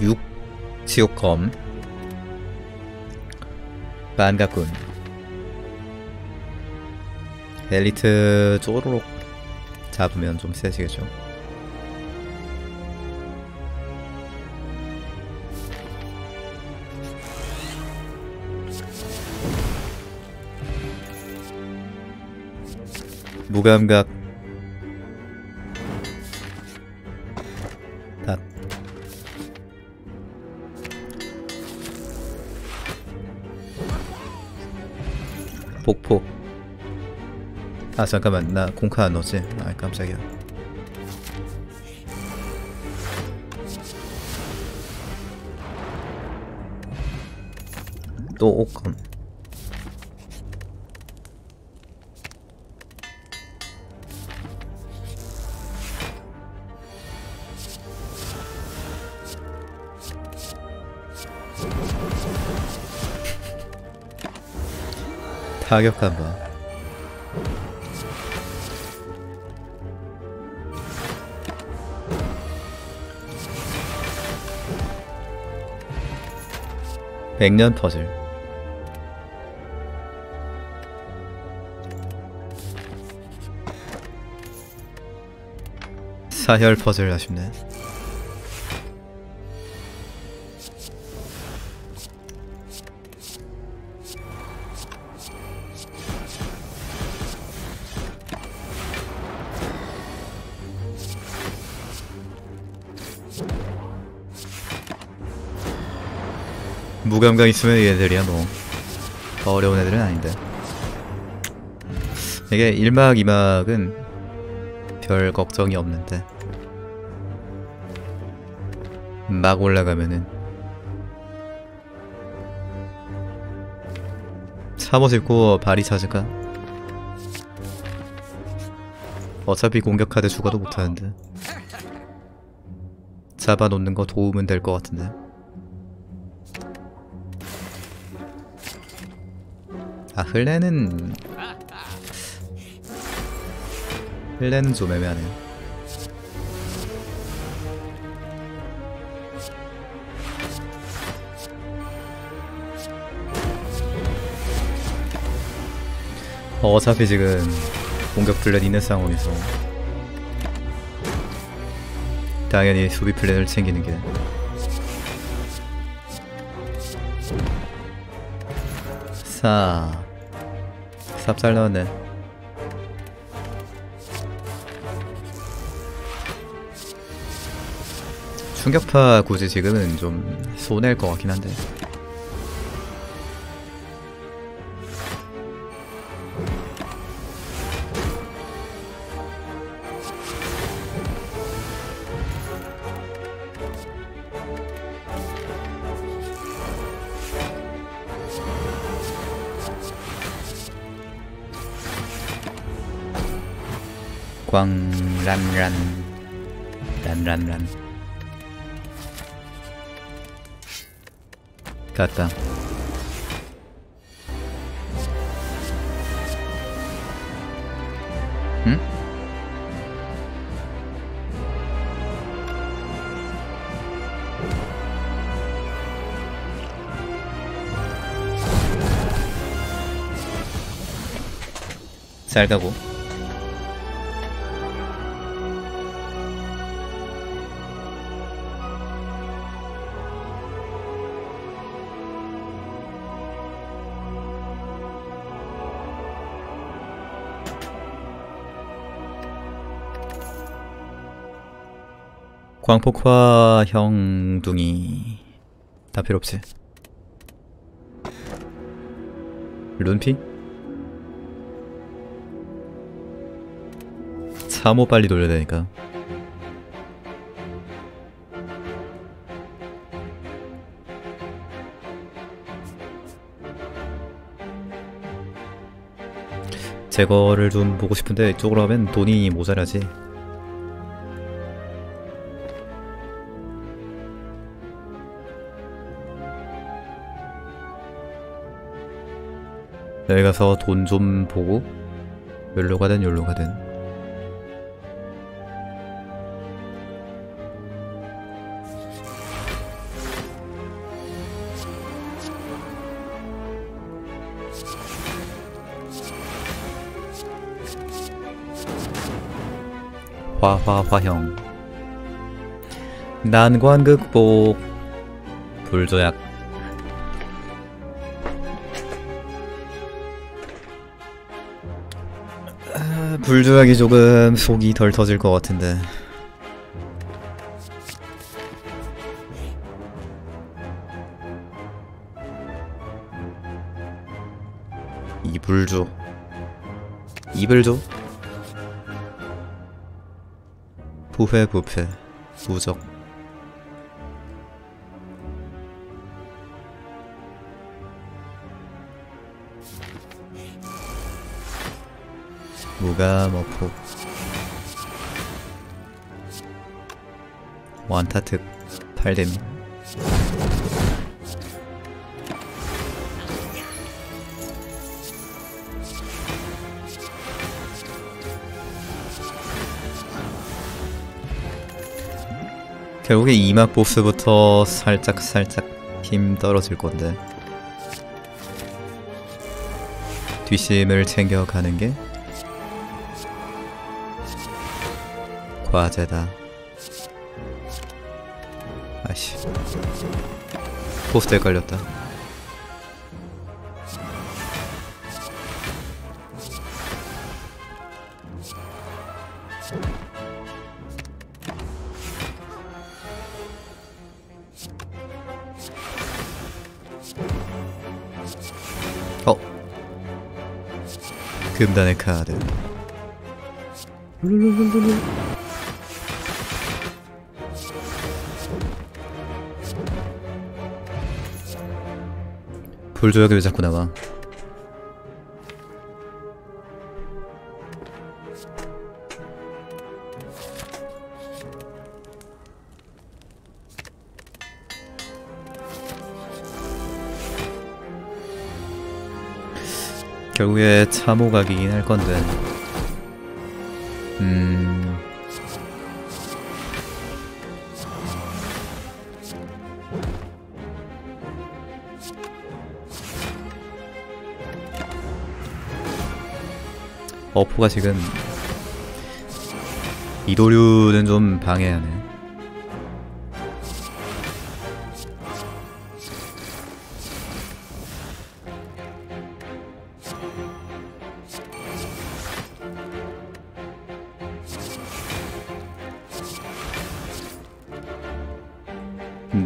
6 지옥검. 반갑군 엘리트 쪼로록 잡으면 좀 세지겠죠? 무감각 아 잠깐만. 나 공카 안 넣었지? 아 깜짝이야. 또 옷감. 타격 한번 백년 퍼즐 사혈 퍼즐 아쉽네 무감각 있으면 얘들이야 뭐. 어려운 애들은 아닌데. 이게 1막 2막은 별 걱정이 없는데. 막 올라가면은 잠옷 입고 발이 찾을까? 어차피 공격 카드 죽어도 못하는데. 잡아놓는 거 도움은 될 것 같은데 아 흘레는 흘레는 좀 애매하네요 어차피 지금 공격 플랜 있는 상황에서 당연히 수비 플랜을 챙기는 게 사... 삽잘 나왔네. 충격파 굳이 지금은 좀 손해일 것 같긴 한데 광란란. 란란란. 갔다. 응? 잘 가고 광폭화 형 둥이. 다 필요 없지. 룬피? 참호 빨리 돌려야 되니까. 제거를 좀 보고 싶은데 이쪽으로 하면 돈이 모자라지 여기 가서 돈 좀 보고 열로 가든 열로 가든 화화화형. 난관 극복. 불조약. 불조약이 조금 속이 덜 터질 것 같은데. 이불조. 이불조? 부회 부패. 무적 무가머포 완타특 8뎀 결국에 이막 보스부터 살짝 살짝 힘 떨어질 건데. 뒷심을 챙겨가는 게 과제다. 아씨 포스트에 걸렸다. 어 금단의 카드 불조약이 왜 자꾸 나와? 결국에 참호각이긴 할 건데. 음... 어포가 지금 이도류는 좀 방해하네.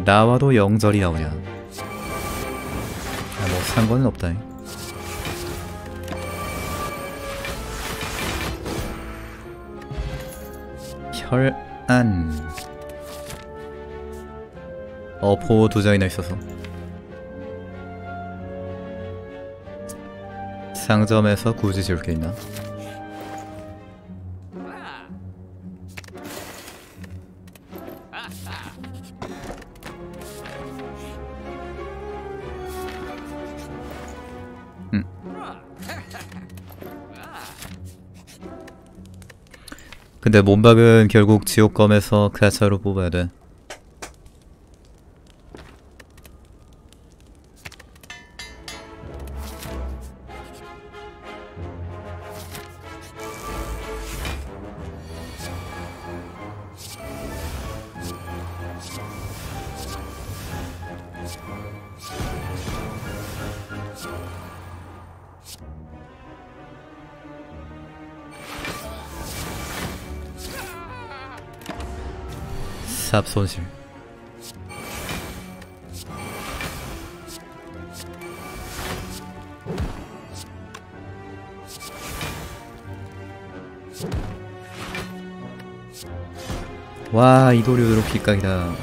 나와도 영절이 나오냐 아, 뭐 상관은 없다 혈안 어포 두 장이나 있어서 상점에서 굳이 지을 게 있나? 근데 몸박은 결국 지옥검에서 크라차로 뽑아야 돼. 삽 손실. 와 이도류로 빗각이다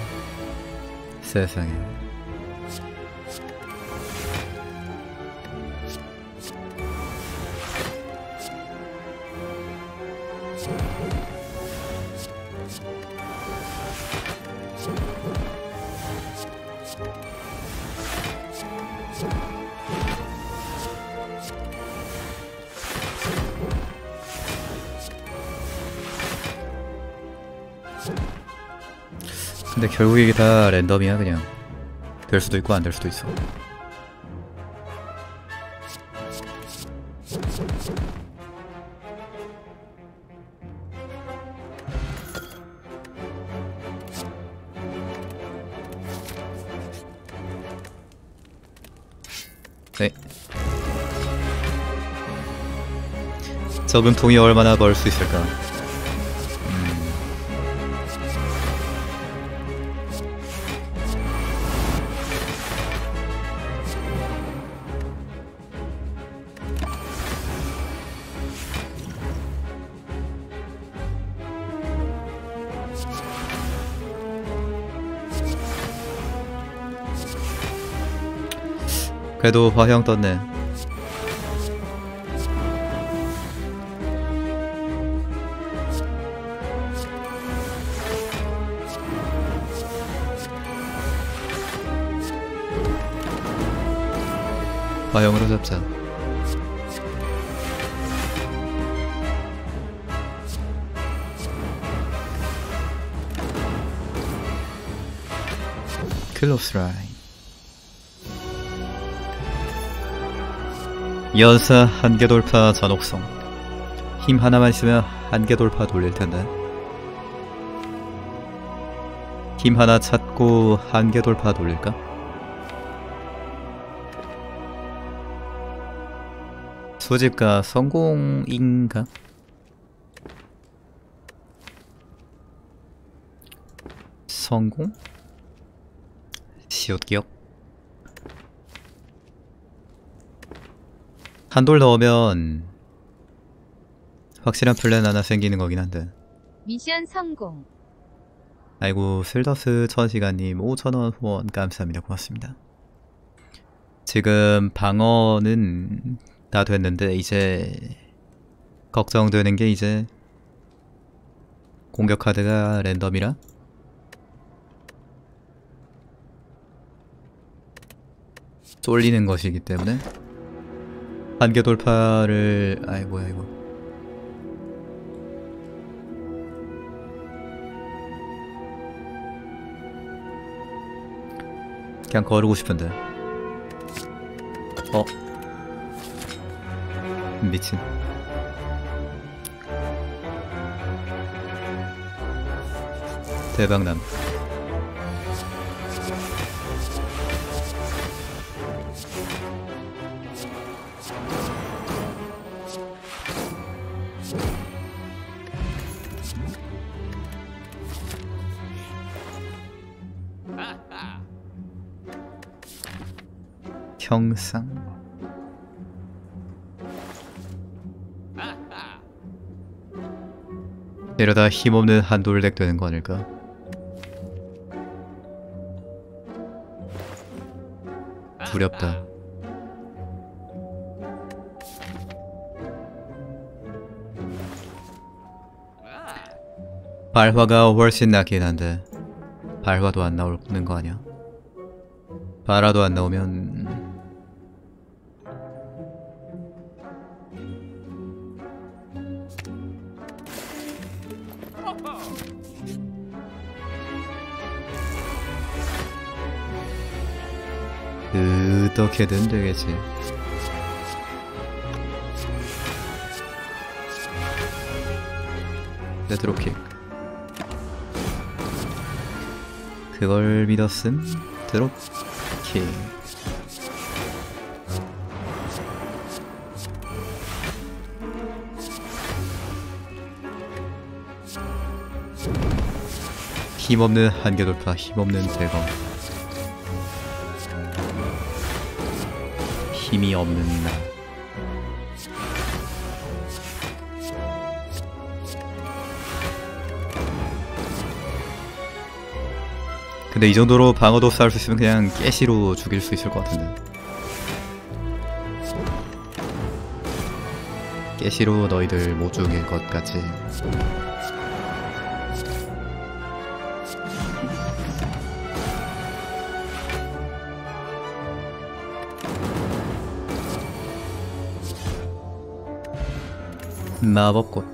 세상에 결국 이게 다 랜덤이야 그냥. 될 수도 있고 안 될 수도 있어. 네. 적은 통이 얼마나 벌 수 있을까? 그래도 화형 떴네. 화형으로 잡자. 클로스 라인. 연사 한계 돌파 전옥성. 힘 하나만 있으면 한계 돌파 돌릴 텐데. 힘 하나 찾고 한계 돌파 돌릴까? 수집가 성공인가? 성공? 시옷 기억? 한 돌 넣으면 확실한 플랜 하나 생기는 거긴 한데. 미션 성공. 아이고 슬더스 천시간님 5천원 후원 감사합니다. 고맙습니다. 지금 방어는 다 됐는데 이제 걱정되는 게 이제 공격 카드가 랜덤이라. 쏠리는 것이기 때문에 한계 돌파를 아이 뭐야 이거. 그냥 거르고 싶은데. 어. 미친. 대박남 형상 이러다 힘없는 한돌렉 되는 거 아닐까? 두렵다. 발화가 훨씬 낫긴 한데 발화도 안 나오는 거 아니야? 발화도 안 나오면 어떻게든 되겠지. 레트로킥. 그걸 믿었음? 드롭킥. 힘없는 한계 돌파, 힘없는 대검. 힘이 없는 나. 근데 이 정도로 방어도 쌓을 수 있으면 그냥 깨시로 죽일 수 있을 것 같은데. 깨시로 너희들 못 죽일 것 같지. 마법꽃.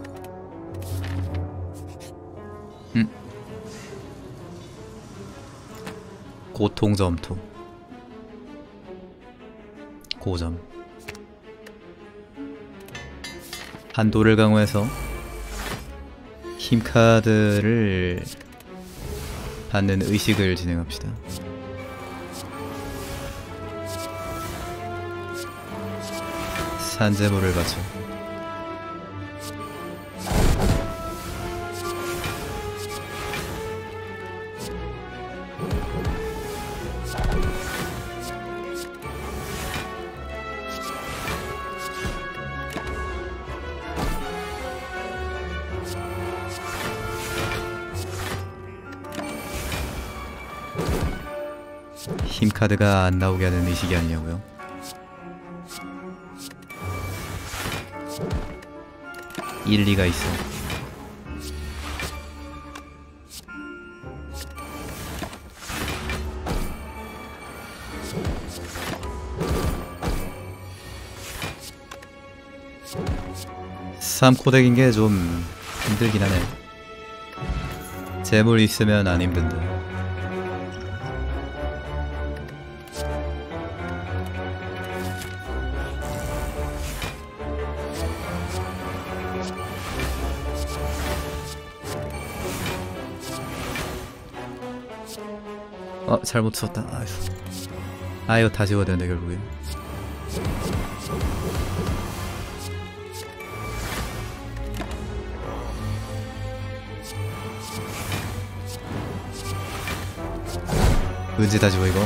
음. 고통 점토 고점. 한도를 강화해서 힘 카드를 받는 의식을 진행합시다. 산재물을 바쳐 힘 카드가 안 나오게 하는 의식이 아니냐고요? 일리가 있어. 삼코덱인 게 좀 힘들긴 하네. 재물 있으면 안 힘든데. 어 잘못 썼다 아 이거 다 지워야 되는데 결국엔 언제 다 지워 이거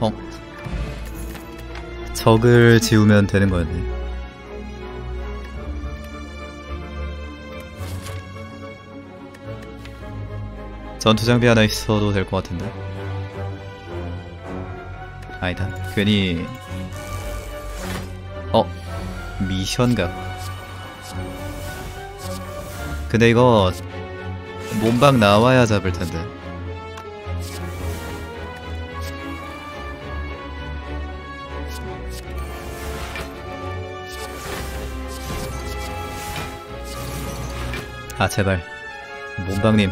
어 적을 지우면 되는 거였네 전투 장비 하나 있어도 될 것 같은데. 아니다. 괜히 어 미션각. 근데 이거 몸방 나와야 잡을 텐데. 아 제발 몸방님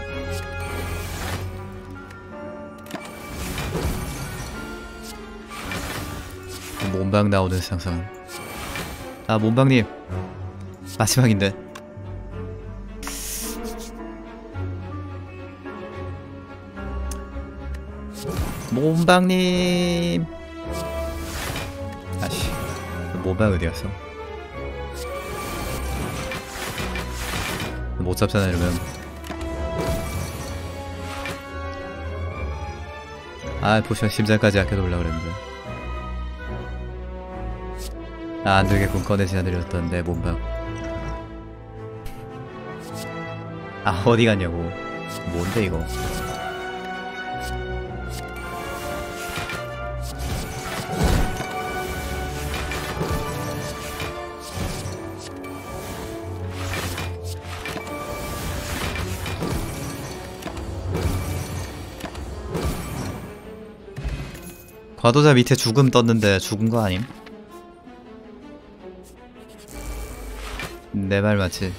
몸방 나오는 상상. 아 몸방님 마지막인데. 몸방님. 아씨 몸방 어디 갔어? 못 잡잖아 이러면. 아 potion 심장까지 아껴 놓으려고 그랬는데. 아, 안 되겠군. 꺼내지 않으렸던 내 몸박. 아, 어디 갔냐고. 뭔데, 이거. 과도자 밑에 죽음 떴는데 죽은 거 아님? 내 말 맞지?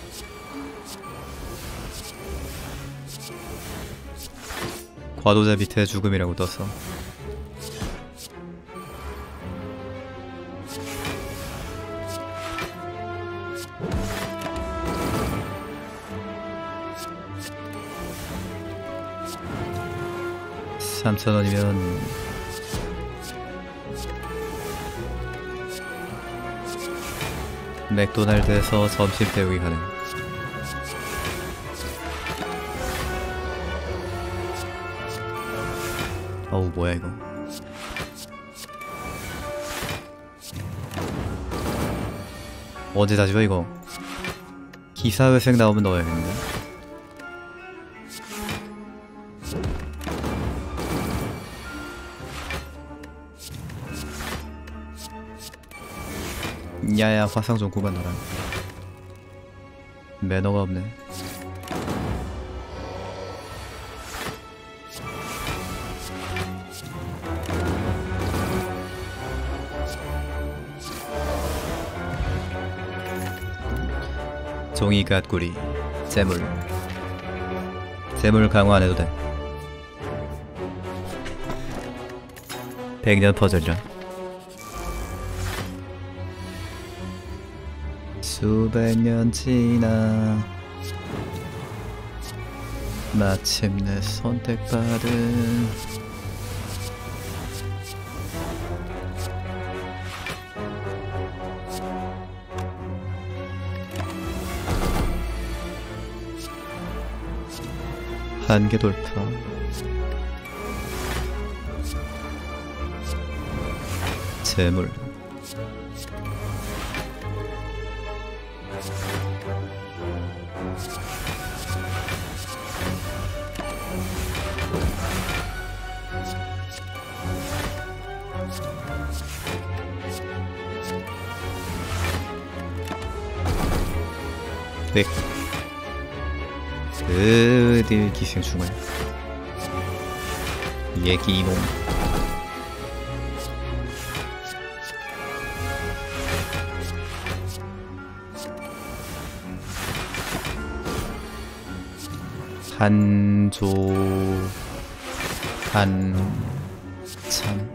과도자 밑에 죽음이라고 떴어. 삼천 원이면 맥도날드에서 점심 때우기 가능. 어우 뭐야 이거. 언제 다 집어 이거? 기사회생 나오면 넣어야겠는 야야 화상 좀 그만둬라. 매너가 없네. 종이 갓구리 재물. 재물 강화 안 해도 돼. 백년 퍼즐이 수백 년 지나 마침내 선택받은 한계 돌파 재물. 네. 어딜 기생충을 얘기 이놈 한조 한참.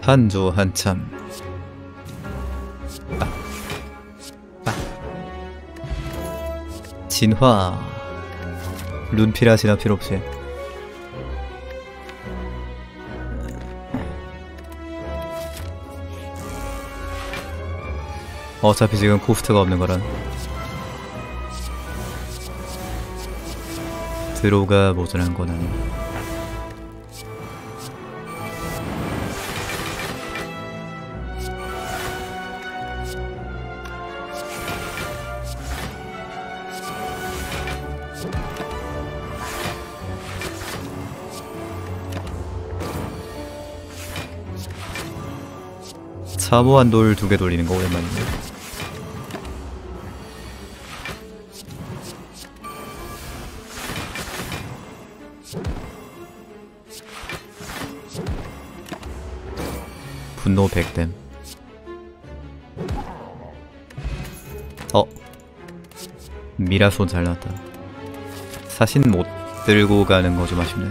한조 한참. 진화. 룬피라 진화 필요 없이. 어차피 지금 코스트가 없는 거란 드로가 모자란 건 아니야. 사모한 돌 두 개 돌리는 거 오랜만이네 분노 백댐. 어? 미라손 잘 나왔다. 사신 못 들고 가는 거 좀 아쉽네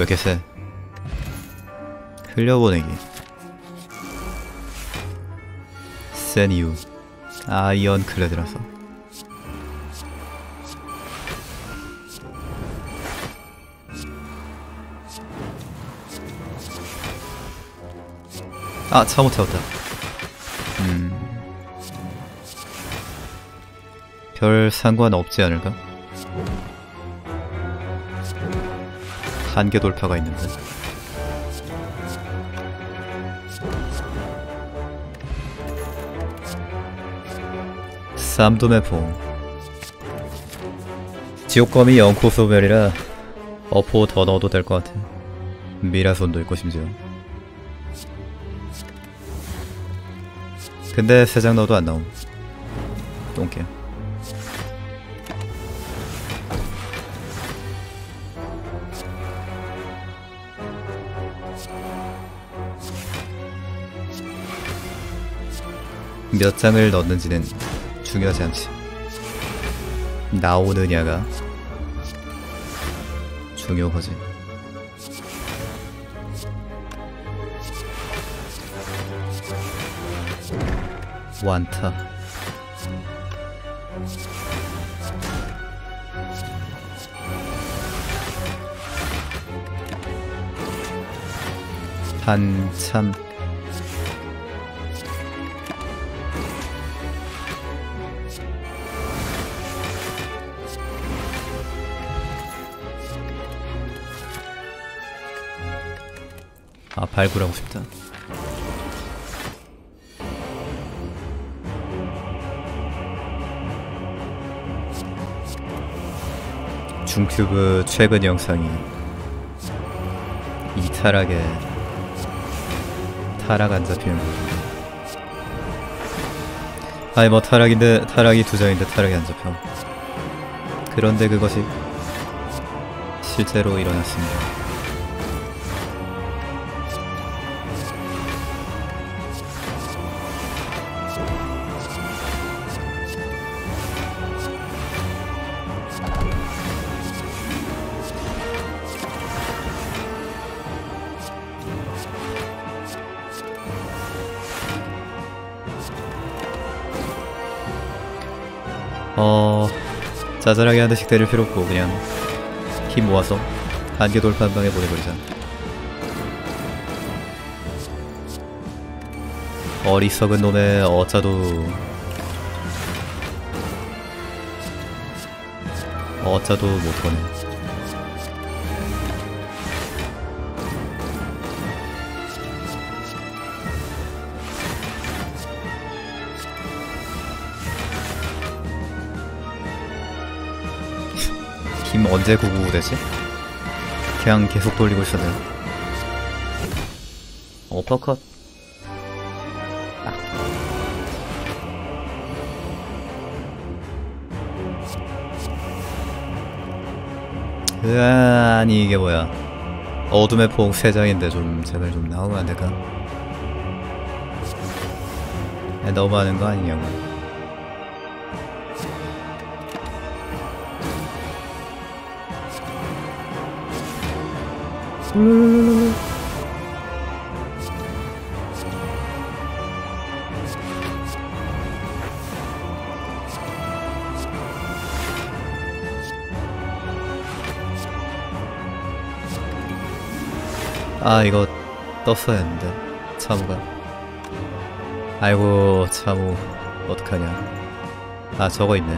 이렇게 세? 흘려보내기. 센 이유 아이언 클레드라서. 아 잘못 채웠다. 음 별 상관없지 않을까? 한계 돌파가 있는데. 쌈도메 봉 지옥검이 영코 소멸이라 어포 더 넣어도 될 것 같아 미라손도 있고 심지어. 근데 세 장 넣어도 안 나옴. 똥개 몇 장을 넣는지는 중요하지 않지. 나오느냐가 중요하지. 완타. 한참 발굴하고 싶다. 중큐브 최근 영상이 이 타락에 타락 안 잡히는 거 아니 뭐 타락인데 타락이 두 장인데 타락이 안 잡혀. 그런데 그것이 실제로 일어났습니다 짜잘하게 한 대씩 때릴 필요 없고 그냥 힘 모아서 한개 돌파 한 방에 보내버리자. 어리석은 놈의 어짜도. 어짜도 못거네 언제 구구되지? 그냥 계속 돌리고 있었네 어퍼컷. 으아, 아니 이게 뭐야. 어둠의 포옹 3장인데 좀 제발 좀 나오면 안 될까? 야, 너무 하는 거 아니냐고 아 이거 떴어야 했는데. 참우가. 아이고 참우. 어떡하냐. 아 저거 있네.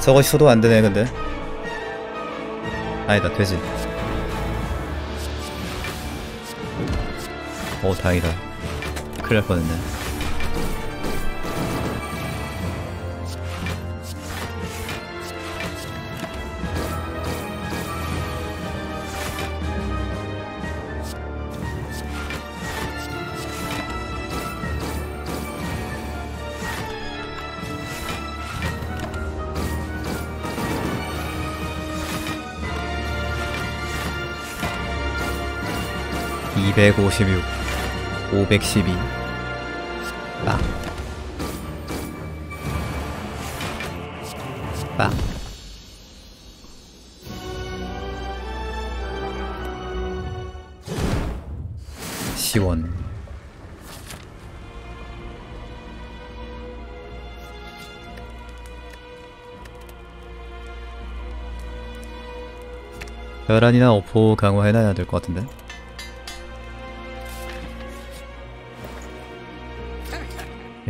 저거 있어도 안 되네 근데 아니다 되지. 오 다행이다. 날 뻔했네 (256) (512) 빵. 빵. 시원. 혈안이나 어포 강화해놔야 될 것 같은데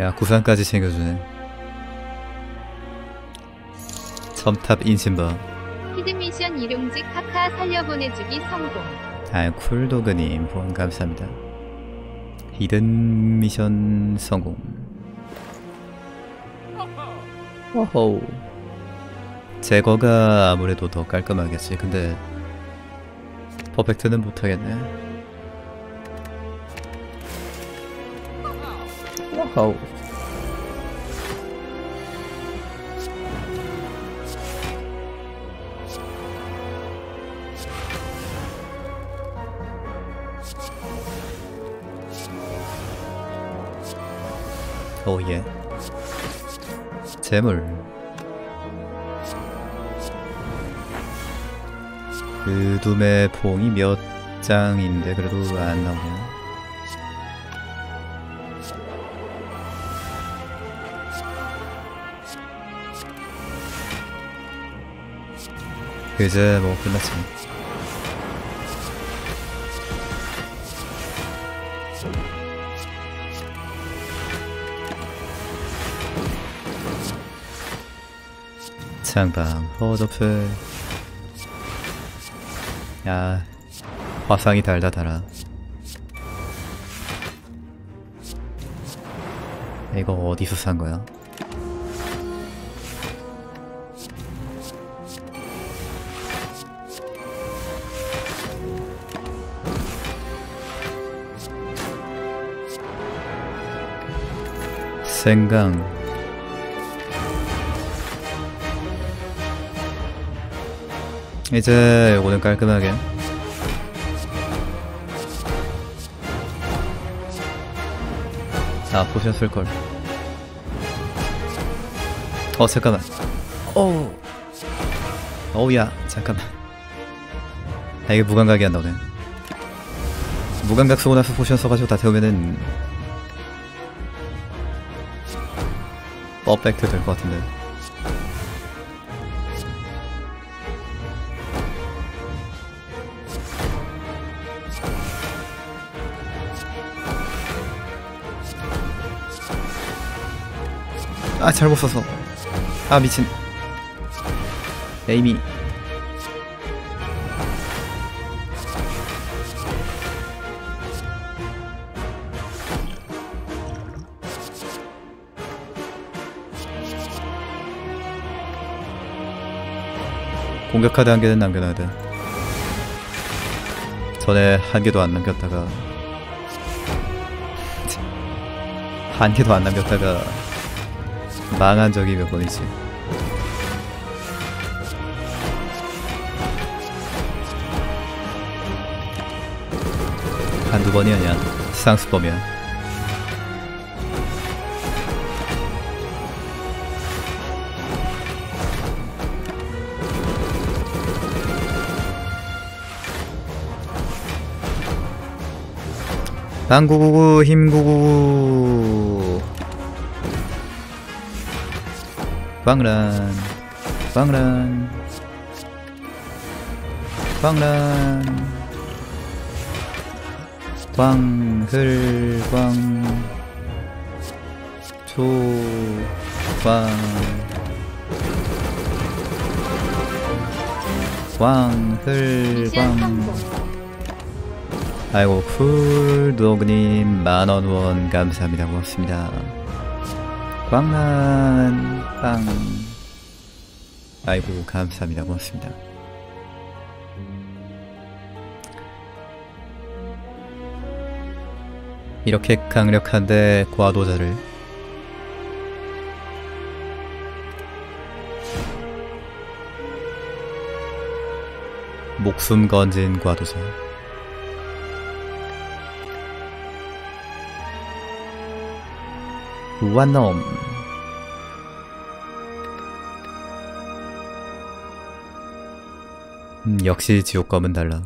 야 구상까지 챙겨주네. 첨탑 인심바 히든미션 일용직 카카 살려보내주기 성공. 아 쿨도그님 후원 감사합니다. 히든 미션 성공. 호호 제거가 아무래도 더 깔끔하겠지. 근데 퍼펙트는 못하겠네. 호호 오예. 재물. 그 둠의 봉이 몇 장인데 그래도 안 나오네. 이제 뭐 끝났지 창방 허접해. 야 화상이 달다 달아. 이거 어디서 산 거야? 생강 이제 요거는 깔끔하게. 아 포션 쓸걸. 어 잠깐만. 어우 어우야 잠깐만. 아 이게 무감각이 안 나오네 무감각 쓰고 나서 포션 써가지고 다 태우면은 퍼펙트 될 것 같은데 아 잘못 써서. 아 미친. 에이미. 공격 카드 한 개는 남겨놔야 돼. 전에 한 개도 안 남겼다가. 한 개도 안 남겼다가 망한 적이 몇 번 있지. 한두 번이 아니야. 상수범이야. 당구구구 힘구구 광란 광란 광흘광 조광 미션 광흘광. 아이고 쿨도그님 만원 원 감사합니다. 고맙습니다 광란 빵. 아이고 감사합니다. 고맙습니다. 이렇게 강력한데 과도자를 목숨 건진 과도자 우완놈. 음, 역시 지옥 검은 달라